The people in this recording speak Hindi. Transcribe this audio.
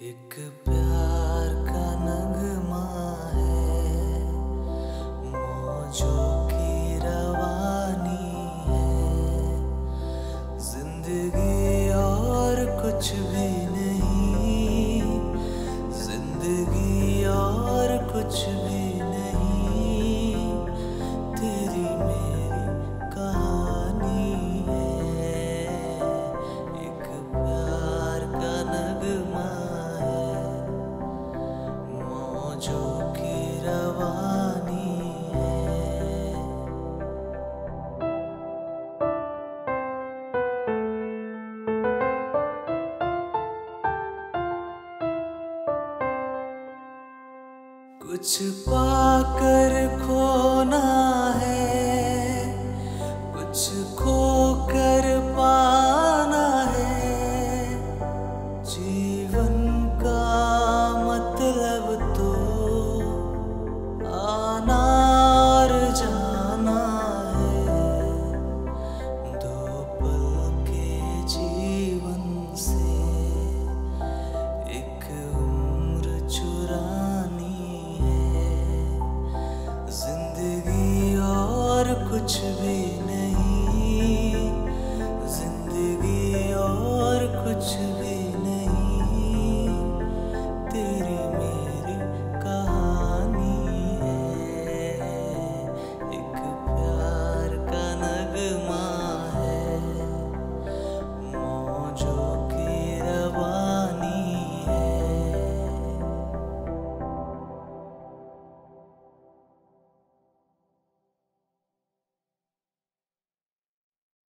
एक प्यार का नगमा है मौजों की रवानी है। ज़िंदगी और कुछ भी रवानी कुछ पाकर खोना